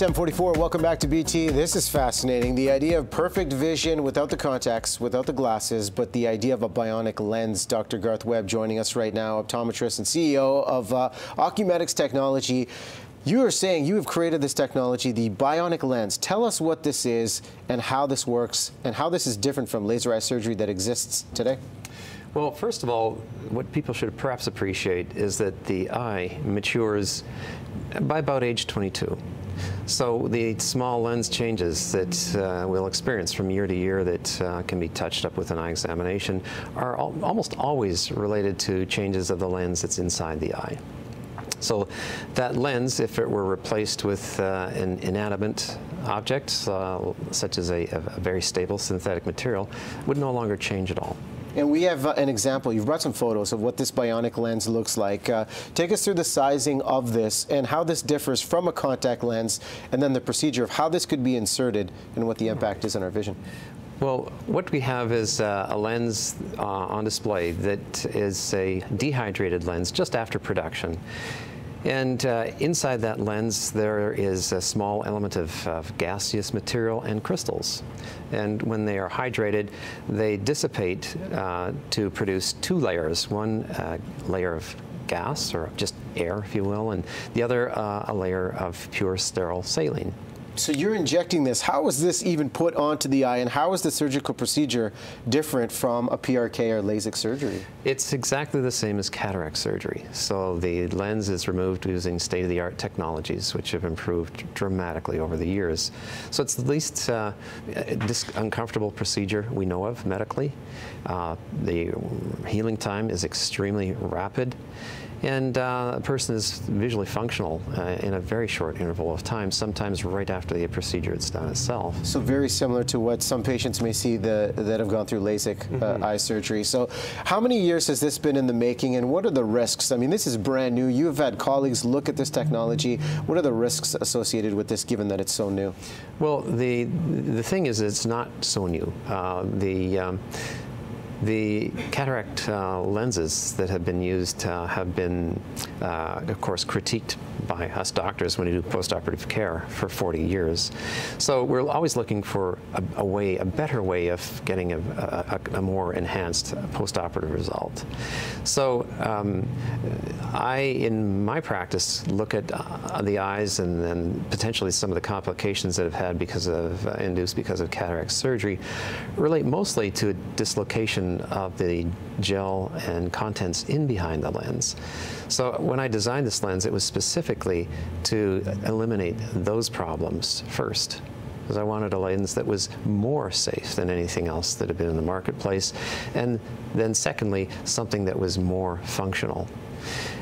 744, welcome back to BT. This is fascinating. The idea of perfect vision without the contacts, without the glasses, but the idea of a bionic lens. Dr. Garth Webb joining us right now, optometrist and CEO of uh, Ocumetics Technology. You are saying you have created this technology, the bionic lens. Tell us what this is and how this works and how this is different from laser eye surgery that exists today. Well, first of all, what people should perhaps appreciate is that the eye matures by about age 22. So the small lens changes that uh, we'll experience from year to year that uh, can be touched up with an eye examination are al almost always related to changes of the lens that's inside the eye. So that lens, if it were replaced with uh, an inanimate object, uh, such as a, a very stable synthetic material, would no longer change at all. And we have uh, an example. You've brought some photos of what this bionic lens looks like. Uh, take us through the sizing of this and how this differs from a contact lens, and then the procedure of how this could be inserted and what the impact is on our vision. Well, what we have is uh, a lens uh, on display that is a dehydrated lens just after production. And uh, inside that lens, there is a small element of, of, gaseous material and crystals. And when they are hydrated, they dissipate uh, to produce two layers, one uh, layer of gas, or just air, if you will, and the other uh, a layer of pure sterile saline. So you're injecting this. How is this even put onto the eye, and how is the surgical procedure different from a PRK or LASIK surgery? It's exactly the same as cataract surgery. So the lens is removed using state-of-the-art technologies, which have improved dramatically over the years. So it's the least uh, uncomfortable procedure we know of medically. Uh, the healing time is extremely rapid and uh, a person is visually functional uh, in a very short interval of time, sometimes right after the procedure it's done itself. So very similar to what some patients may see the, that have gone through LASIK mm -hmm. uh, eye surgery. So how many years has this been in the making and what are the risks? I mean, this is brand new. You've had colleagues look at this technology. What are the risks associated with this given that it's so new? Well, the, the thing is it's not so new. Uh, the um, the cataract uh, lenses that have been used uh, have been, uh, of course, critiqued by us doctors when we do postoperative care for 40 years. So we're always looking for a, a way, a better way of getting a, a, a more enhanced postoperative result. So um, I, in my practice, look at uh, the eyes and then potentially some of the complications that have had because of uh, induced because of cataract surgery relate mostly to a of the gel and contents in behind the lens. So when I designed this lens, it was specifically to eliminate those problems first because I wanted a lens that was more safe than anything else that had been in the marketplace. And then secondly, something that was more functional.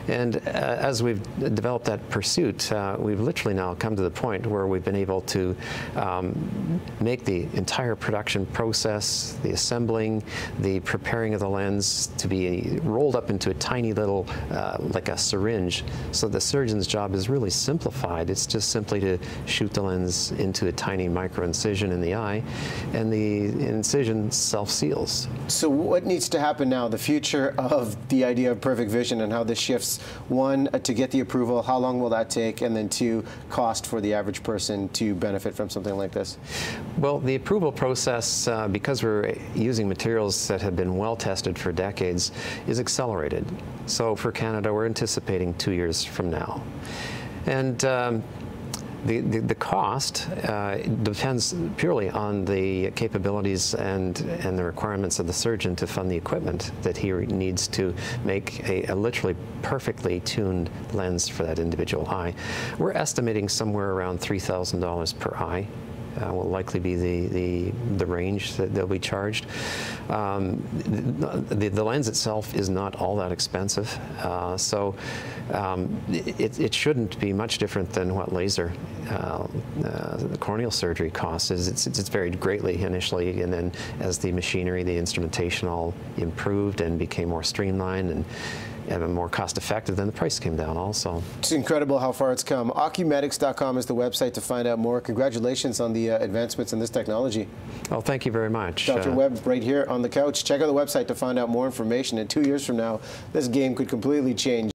And uh, as we've developed that pursuit, uh, we've literally now come to the point where we've been able to um, make the entire production process, the assembling, the preparing of the lens to be rolled up into a tiny little, uh, like a syringe. So the surgeon's job is really simplified. It's just simply to shoot the lens into a tiny micro incision in the eye, and the incision self-seals. So what needs to happen now? The future of the idea of perfect vision and how this shifts one, uh, to get the approval, how long will that take? And then two, cost for the average person to benefit from something like this? Well, the approval process, uh, because we're using materials that have been well tested for decades, is accelerated. So for Canada, we're anticipating two years from now. And um, the, the, the cost uh, depends purely on the capabilities and, and the requirements of the surgeon to fund the equipment that he needs to make a, a literally perfectly tuned lens for that individual eye. We're estimating somewhere around $3,000 per eye uh, will likely be the, the, the, range that they'll be charged. Um, the, the, lens itself is not all that expensive, uh, so um, it, it, shouldn't be much different than what laser uh, uh, corneal surgery costs. It's, it's, it's varied greatly initially, and then as the machinery, the instrumentation all improved and became more streamlined and and more cost effective, then the price came down also. It's incredible how far it's come. Ocumetics.com is the website to find out more. Congratulations on the uh, advancements in this technology. Well, thank you very much. Dr. Uh, Webb, right here on the couch. Check out the website to find out more information. And two years from now, this game could completely change.